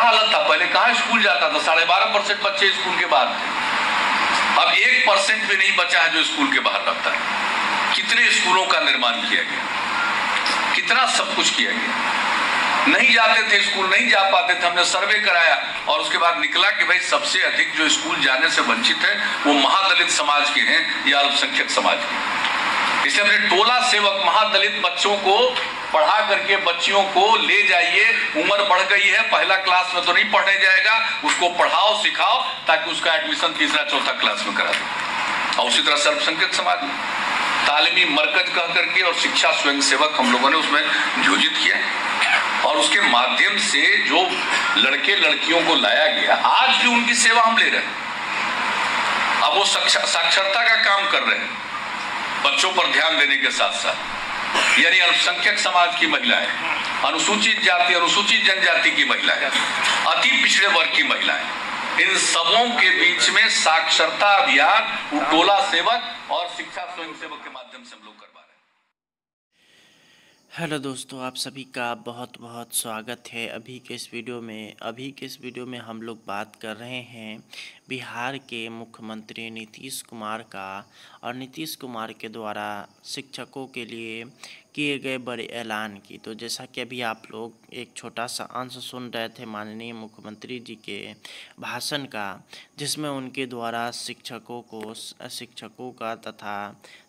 क्या हालत था, पहले कहाँ स्कूल जाता था? साढ़े बारह परसेंट बच्चे स्कूल के बाहर थे। अब एक परसेंट भी नहीं बचा है जो स्कूल के बाहर रखता है। कितने स्कूलों का निर्माण किया गया? कितना सब कुछ किया गया? नहीं जाते थे स्कूल, नहीं जा पाते थे। हमने सर्वे कराया और उसके बाद निकला कि भाई सबसे अधिक जो स्कूल जाने से वंचित है, वो महादलित समाज के हैं, या अल्पसंख्यक समाज के। इसलिए हमने टोला सेवक महादलित बच्चों को पढ़ा करके बच्चियों को ले जाइए। उम्र बढ़ गई है, पहला क्लास में तो नहीं पढ़ने जाएगा। उसको पढ़ाओ, सिखाओ, ताकि उसका एडमिशन तीसरा, चौथा क्लास में करा दो। और उसी तरह से अल्पसंख्यक समाज में। तालीमी मरकज कह करके और शिक्षा स्वयं सेवक हम लोगों ने उसमें नियोजित किया और उसके माध्यम से जो लड़के लड़कियों को लाया गया, आज भी उनकी सेवा हम ले रहे हैं। अब वो साक्षरता का काम कर रहे हैं। बच्चों पर ध्यान देने के साथ साथ यानी अल्पसंख्यक समाज की महिलाएँ, अनुसूचित जाति, अनुसूचित जनजाति की महिलाएँ, अति पिछड़े वर्ग की महिलाएँ, इन सबों के बीच में साक्षरता अभियान, टोला सेवक और शिक्षा स्वयं सेवक के माध्यम से हम लोग हैं। हेलो दोस्तों, आप सभी का बहुत बहुत स्वागत है। अभी के इस वीडियो में, अभी के इस वीडियो में हम लोग बात कर रहे हैं बिहार के मुख्यमंत्री नीतीश कुमार का और नीतीश कुमार के द्वारा शिक्षकों के लिए किए गए बड़े ऐलान की। तो जैसा कि अभी आप लोग एक छोटा सा अंश सुन रहे थे माननीय मुख्यमंत्री जी के भाषण का, जिसमें उनके द्वारा शिक्षकों को शिक्षकों का तथा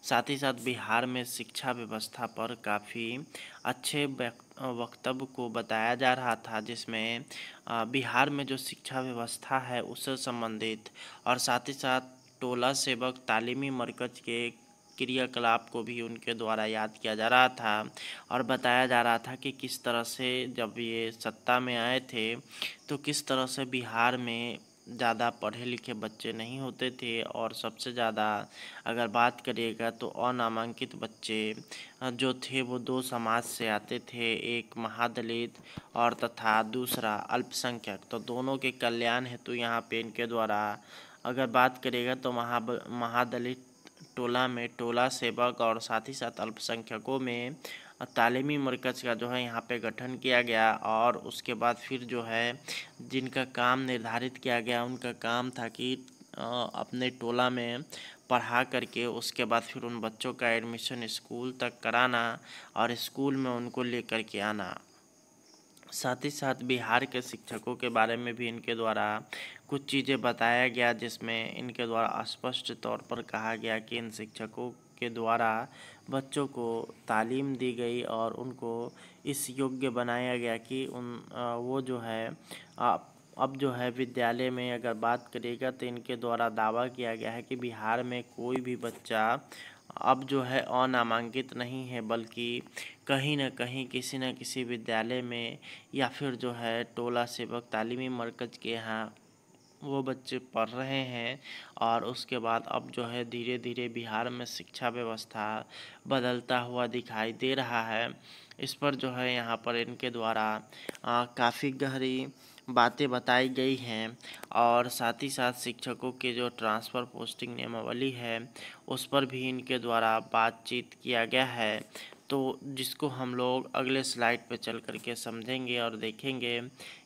साथ ही साथ बिहार में शिक्षा व्यवस्था पर काफ़ी अच्छे वक्तव्य को बताया जा रहा था, जिसमें बिहार में जो शिक्षा व्यवस्था है उससे संबंधित और साथ ही साथ टोला सेवक तालीमी मरकज के क्रियाकलाप को भी उनके द्वारा याद किया जा रहा था और बताया जा रहा था कि किस तरह से जब ये सत्ता में आए थे तो किस तरह से बिहार में ज़्यादा पढ़े लिखे बच्चे नहीं होते थे और सबसे ज़्यादा अगर बात करिएगा तो अनामांकित बच्चे जो थे वो दो समाज से आते थे, एक महादलित और तथा दूसरा अल्पसंख्यक। तो दोनों के कल्याण हेतु यहाँ पे इनके द्वारा अगर बात करिएगा तो महा महादलित टोला में टोला सेवक और साथ ही साथ अल्पसंख्यकों में तालीमी मरकज़ का जो है यहाँ पे गठन किया गया और उसके बाद फिर जो है जिनका काम निर्धारित किया गया, उनका काम था कि अपने टोला में पढ़ा करके उसके बाद फिर उन बच्चों का एडमिशन स्कूल तक कराना और स्कूल में उनको लेकर के आना। साथ ही साथ बिहार के शिक्षकों के बारे में भी इनके द्वारा कुछ चीज़ें बताया गया, जिसमें इनके द्वारा स्पष्ट तौर पर कहा गया कि इन शिक्षकों के द्वारा बच्चों को तालीम दी गई और उनको इस योग्य बनाया गया कि उन वो जो है अब जो है विद्यालय में अगर बात करेगा तो इनके द्वारा दावा किया गया है कि बिहार में कोई भी बच्चा अब जो है अनामांकित नहीं है, बल्कि कहीं ना कहीं किसी न किसी विद्यालय में या फिर जो है टोला सेवक तालीमी मरकज़ के यहाँ वो बच्चे पढ़ रहे हैं और उसके बाद अब जो है धीरे धीरे बिहार में शिक्षा व्यवस्था बदलता हुआ दिखाई दे रहा है। इस पर जो है यहाँ पर इनके द्वारा काफ़ी गहरी बातें बताई गई हैं और साथ ही साथ शिक्षकों के जो ट्रांसफ़र पोस्टिंग नियमावली है, उस पर भी इनके द्वारा बातचीत किया गया है। तो जिसको हम लोग अगले स्लाइड पर चल करके समझेंगे और देखेंगे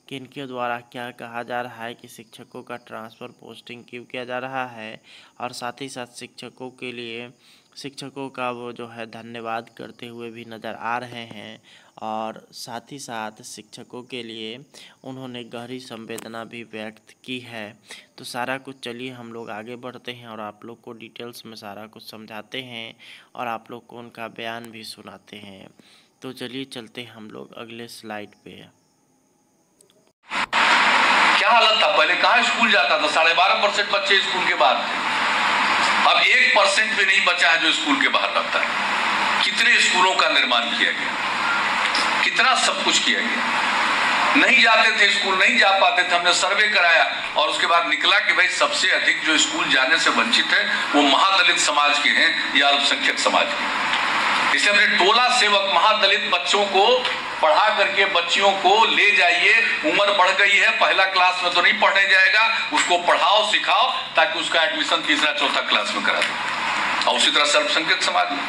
कि इनके द्वारा क्या कहा जा रहा है कि शिक्षकों का ट्रांसफ़र पोस्टिंग क्यों किया जा रहा है और साथ ही साथ शिक्षकों के लिए शिक्षकों का वो जो है धन्यवाद करते हुए भी नज़र आ रहे हैं और साथ ही साथ शिक्षकों के लिए उन्होंने गहरी संवेदना भी व्यक्त की है। तो सारा कुछ चलिए, हम लोग आगे बढ़ते हैं और आप लोग को डिटेल्स में सारा कुछ समझाते हैं और आप लोग को उनका बयान भी सुनाते हैं। तो चलिए चलते हैं हम लोग अगले स्लाइड पे। क्या हालत था? पहले कहाँ स्कूल जाता था? साढ़े बारह परसेंट बच्चे स्कूल के थे। अब एक परसेंट भी नहीं बचा है जो स्कूल के बाहर रखता है। कितने स्कूलों का निर्माण किया गया? कितना सब कुछ किया गया? नहीं जाते थे स्कूल, नहीं जा पाते थे। हमने सर्वे कराया और उसके बाद निकला कि भाई सबसे अधिक जो स्कूल जाने से वंचित है, वो महादलित समाज के हैं या अल्पसंख्यक समाज के। इसलिए हमने टोला सेवक महादलित बच्चों को पढ़ा करके बच्चियों को ले जाइए। उम्र बढ़ गई है, पहला क्लास में तो नहीं पढ़ने जाएगा। उसको पढ़ाओ, सिखाओ, ताकि उसका एडमिशन तीसरा, चौथा क्लास में करा दो। और उसी तरह से अल्पसंख्यक समाज में।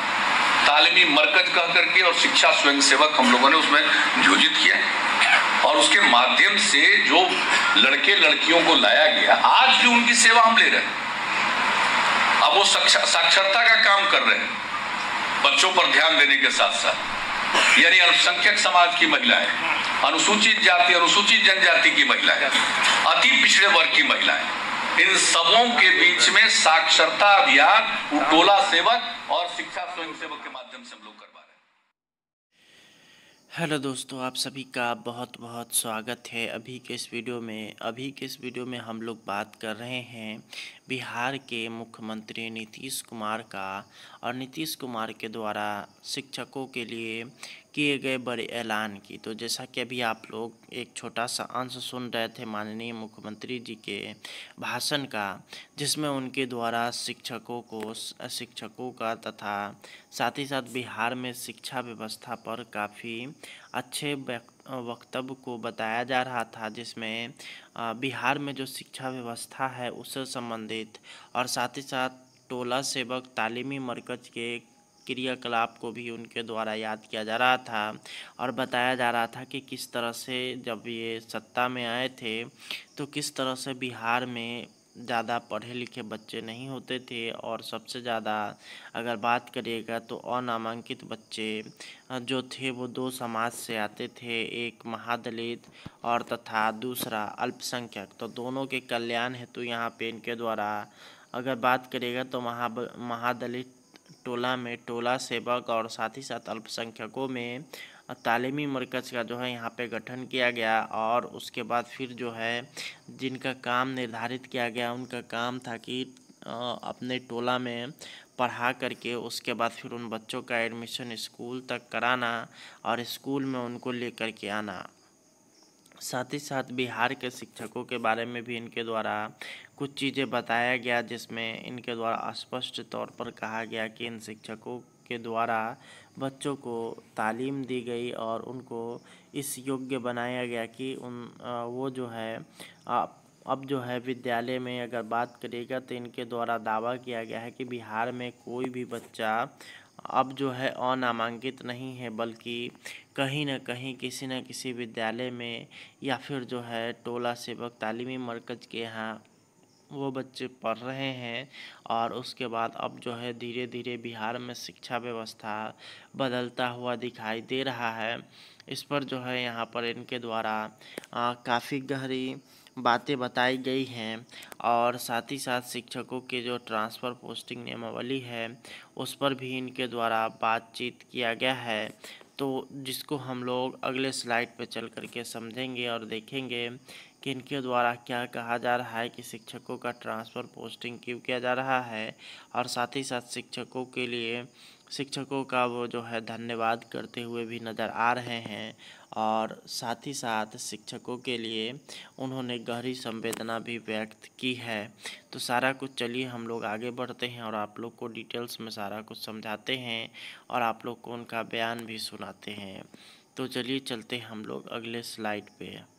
तालीमी मरकज कह करके और शिक्षा स्वयं सेवक हम लोगों ने उसमें नियोजित किया और उसके माध्यम से जो लड़के लड़कियों को लाया गया, आज भी उनकी सेवा हम ले रहे हैं। अब वो साक्षरता का काम कर रहे हैं। बच्चों पर ध्यान देने के साथ साथ यानी अल्पसंख्यक समाज की महिलाएँ अनुसूचित जाति, अनुसूचित जनजाति की महिलाएँ अति पिछड़े वर्ग की महिलाएँ इन सबों के बीच में साक्षरता अभियान, टोला सेवक और शिक्षा स्वयं सेवक के माध्यम से हम लोग करवा रहे हैं। हेलो दोस्तों, आप सभी का बहुत बहुत स्वागत है। अभी के इस वीडियो में, अभी के इस वीडियो में हम लोग बात कर रहे हैं बिहार के मुख्यमंत्री नीतीश कुमार का और नीतीश कुमार के द्वारा शिक्षकों के लिए किए गए बड़े ऐलान की। तो जैसा कि अभी आप लोग एक छोटा सा अंश सुन रहे थे माननीय मुख्यमंत्री जी के भाषण का, जिसमें उनके द्वारा शिक्षकों को, शिक्षकों का तथा साथ ही साथ बिहार में शिक्षा व्यवस्था पर काफ़ी अच्छे वक्तव्य को बताया जा रहा था, जिसमें बिहार में जो शिक्षा व्यवस्था है उससे संबंधित और साथ ही साथ टोला सेवक तालीमी मरकज के क्रियाकलाप को भी उनके द्वारा याद किया जा रहा था और बताया जा रहा था कि किस तरह से जब ये सत्ता में आए थे तो किस तरह से बिहार में ज़्यादा पढ़े लिखे बच्चे नहीं होते थे और सबसे ज़्यादा अगर बात करिएगा तो अनामांकित बच्चे जो थे वो दो समाज से आते थे, एक महादलित और तथा दूसरा अल्पसंख्यक। तो दोनों के कल्याण हेतु यहाँ पे इनके द्वारा अगर बात करिएगा तो महा महादलित टोला में टोला सेवक और साथ ही साथ अल्पसंख्यकों में तालीमी मरकज़ का जो है यहाँ पे गठन किया गया और उसके बाद फिर जो है जिनका काम निर्धारित किया गया, उनका काम था कि अपने टोला में पढ़ा करके उसके बाद फिर उन बच्चों का एडमिशन स्कूल तक कराना और स्कूल में उनको लेकर के आना। साथ ही साथ बिहार के शिक्षकों के बारे में भी इनके द्वारा कुछ चीज़ें बताया गया, जिसमें इनके द्वारा स्पष्ट तौर पर कहा गया कि इन शिक्षकों के द्वारा बच्चों को तालीम दी गई और उनको इस योग्य बनाया गया कि उन वो जो है अ, अब जो है विद्यालय में अगर बात करेगा तो इनके द्वारा दावा किया गया है कि बिहार में कोई भी बच्चा अब जो है अनामांकित नहीं है बल्कि कहीं ना कहीं किसी न किसी विद्यालय में या फिर जो है टोला सेवक तालीमी मरकज़ के यहाँ वो बच्चे पढ़ रहे हैं और उसके बाद अब जो है धीरे धीरे बिहार में शिक्षा व्यवस्था बदलता हुआ दिखाई दे रहा है। इस पर जो है यहाँ पर इनके द्वारा काफ़ी गहरी बातें बताई गई हैं और साथ ही साथ शिक्षकों के जो ट्रांसफ़र पोस्टिंग नियमावली है, उस पर भी इनके द्वारा बातचीत किया गया है। तो जिसको हम लोग अगले स्लाइड पर चल करके समझेंगे और देखेंगे कि इनके द्वारा क्या कहा जा रहा है कि शिक्षकों का ट्रांसफ़र पोस्टिंग क्यों किया जा रहा है और साथ ही साथ शिक्षकों के लिए, शिक्षकों का वो जो है धन्यवाद करते हुए भी नज़र आ रहे हैं और साथ ही साथ शिक्षकों के लिए उन्होंने गहरी संवेदना भी व्यक्त की है। तो सारा कुछ चलिए, हम लोग आगे बढ़ते हैं और आप लोग को डिटेल्स में सारा कुछ समझाते हैं और आप लोग को उनका बयान भी सुनाते हैं। तो चलिए चलते हैं हम लोग अगले स्लाइड पे।